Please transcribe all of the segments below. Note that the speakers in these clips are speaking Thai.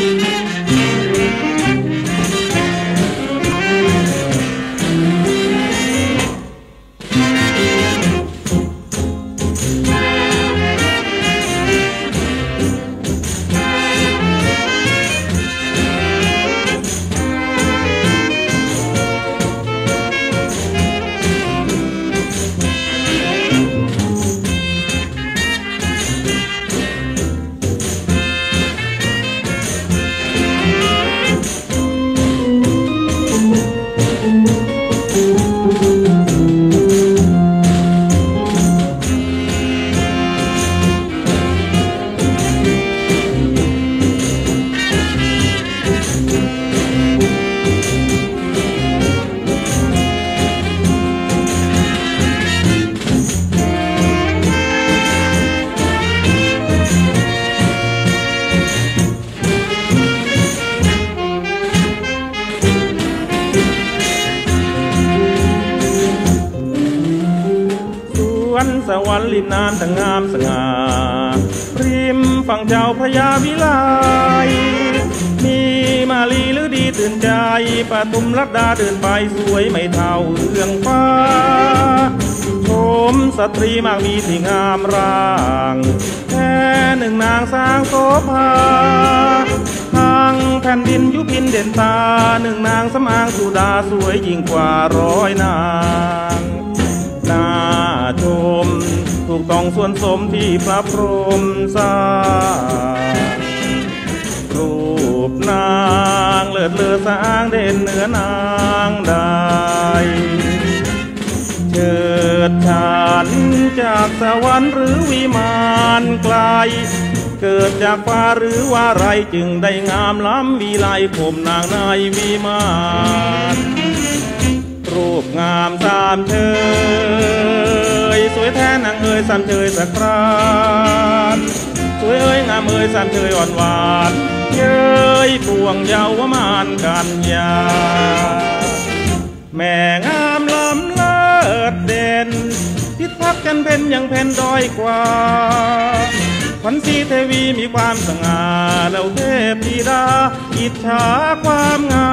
ส ทุมรัดดาเดินไปสวยไม่เท่าเรื่องฟ้า ชมสตรีมากมีที่งามร่างแค่หนึ่งนางสร้างโสภาทางแผ่นดินยุพินเด่นตาหนึ่งนางสมางสุดาสวยยิ่งกว่าร้อยนางน่าชม ถูกต้องส่วนสมที่พระพรหมสร้าง ปนางเลิศเลือสางเด่นเหนือนางใดเชิดฉันจากสวรรค์หรือวิมานไกล เกิดจากฟ้าหรือว่าไรจึงได้งามล้ำวีไลผมนางในวิมานรูปงามสามเชยสวยแท้นางเอ๋ยสามเชยสักคราน สวยเอ้ยงามเอ้ยสามเชยอ่อนหวานเย้ยปวงเยาวมานกันยา แม่งามล้ำเลิศเด่น พิทักษ์กันเป็นยังเพนด้อยกว่าขวัญศรีเทวีมีความสง่าแล้วเทพธิดาอิจฉาความงา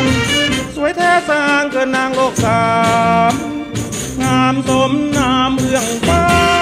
ม สวยแท้สร้างเกินนางโลกสาม งามสมนามเอื้องฟ้า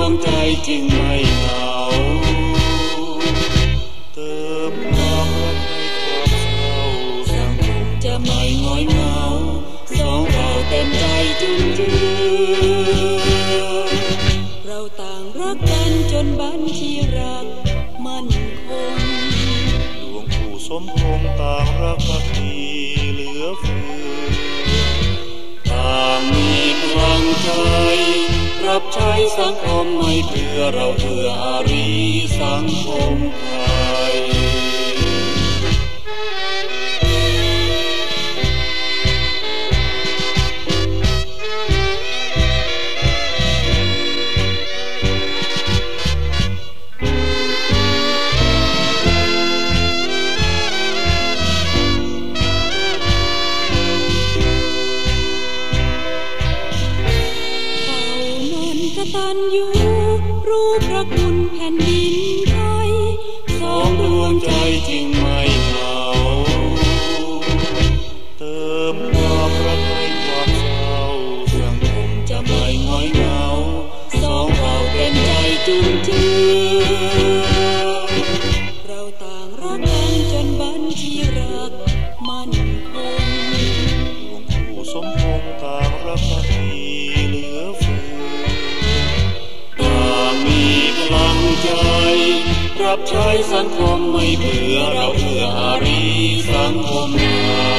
วงใจจึงไม่เหงาเติมความรัในความเศร้าสังคมจะไม่ง้อยเหงาสองเราเต็มใจจุนเจเราต่างรักกันจนบ้านที่รักมั่นคงดวงผู้สมพงต่างรักพักดีเหลือเฟือต่างมีพลังใจ รับใช้สังคมไม่เพื่อเราเพื่ออารีสังคมไทย สังคมไม่เบื่อเราเอื้ออารีสังคมนา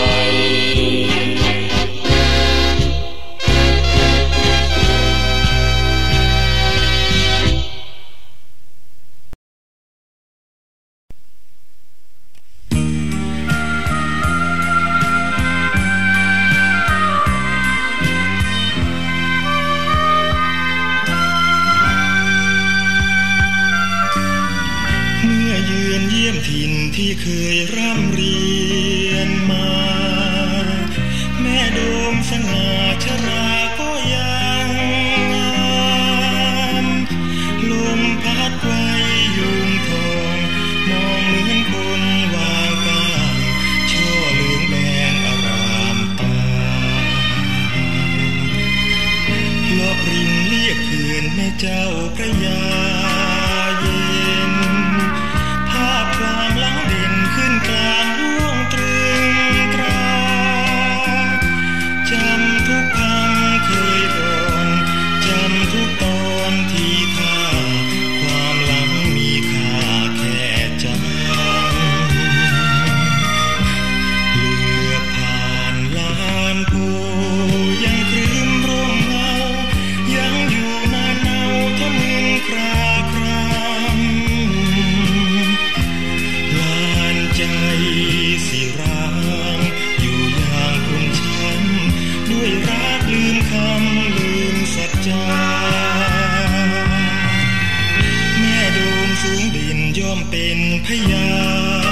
เป็นพยา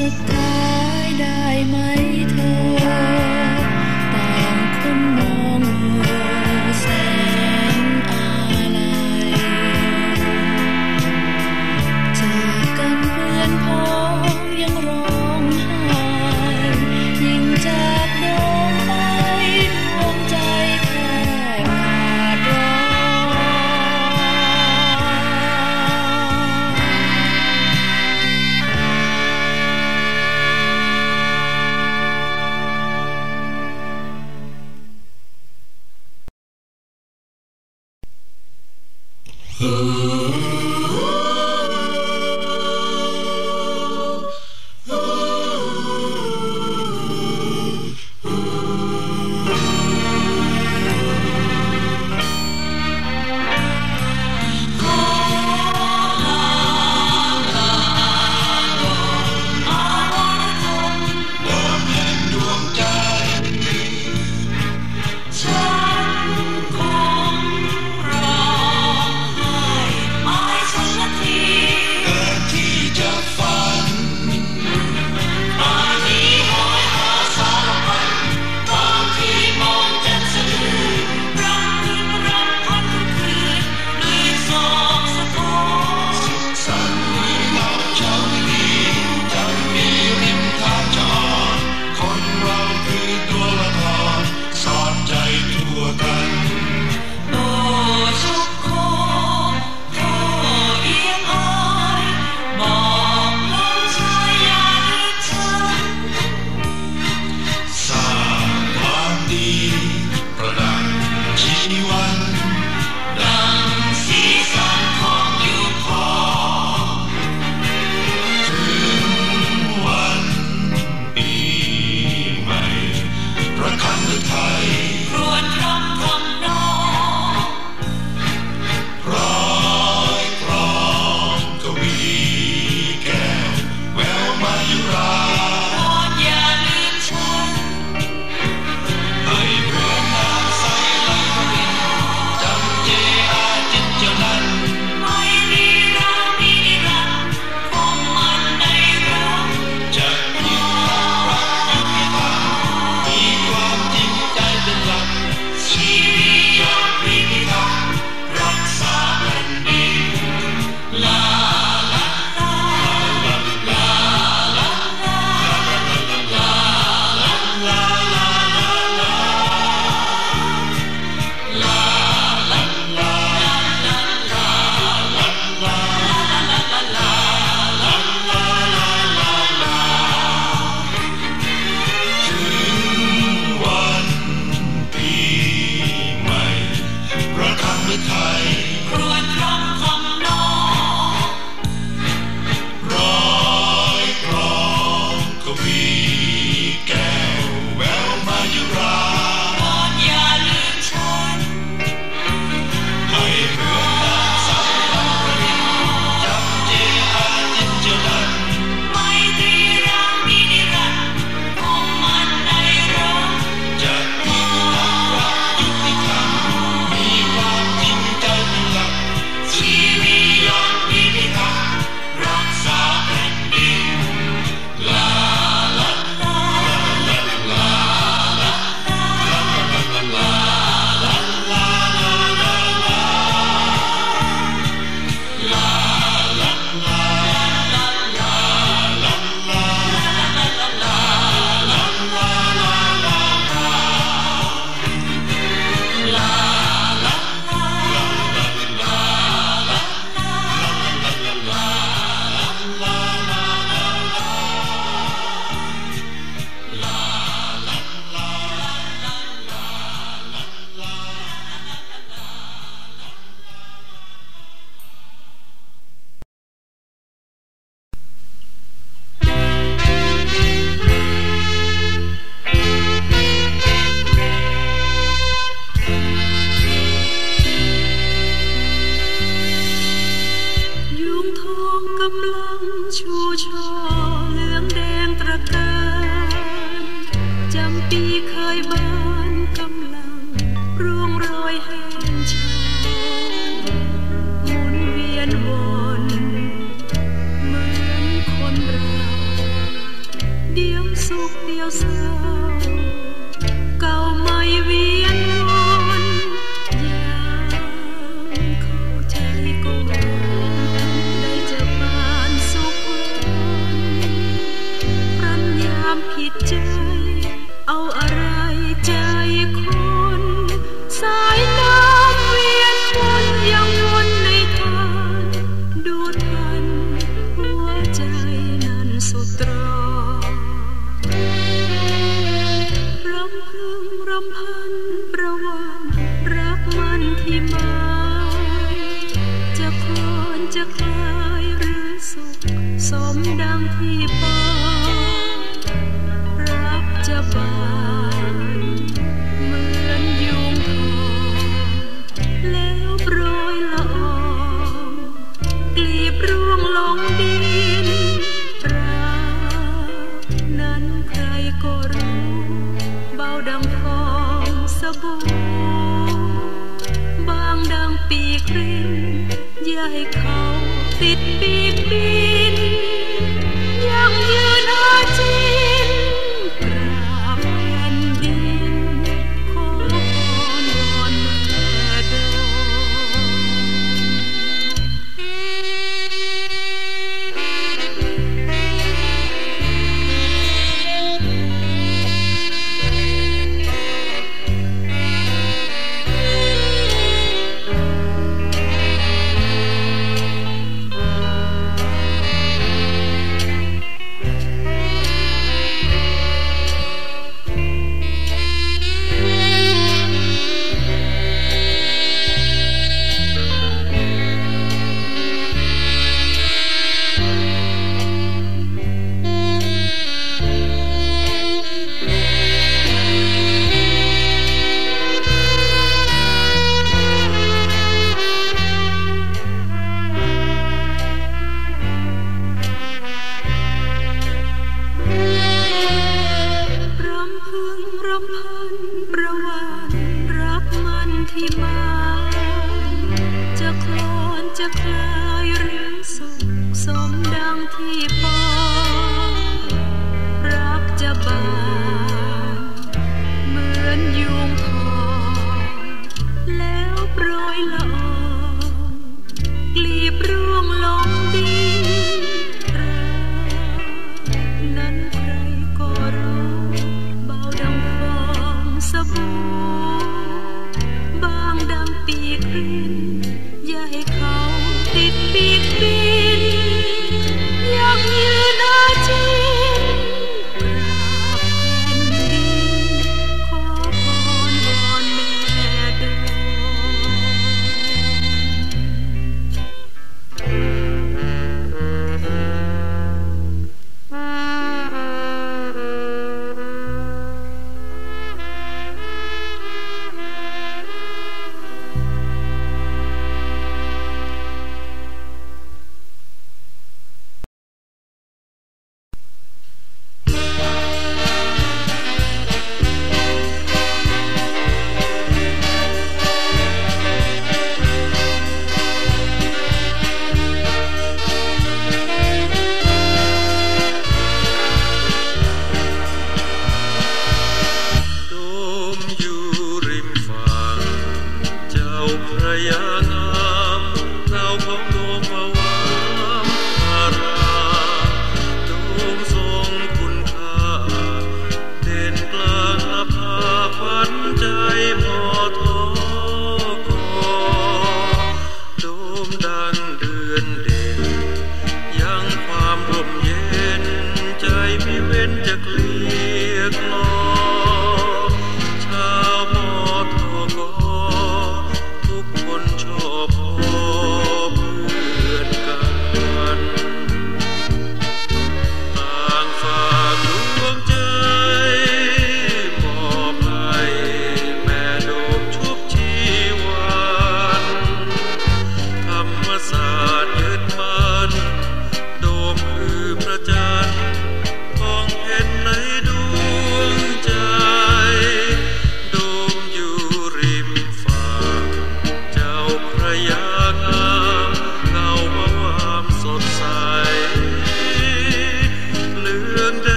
สุดท้ายได้ไหมเธอ อยแห้งชาหมุนเวียนวนเหมือนคนเรา เดี๋ยวสุขเดี๋ยวเศร้า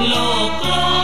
Loco.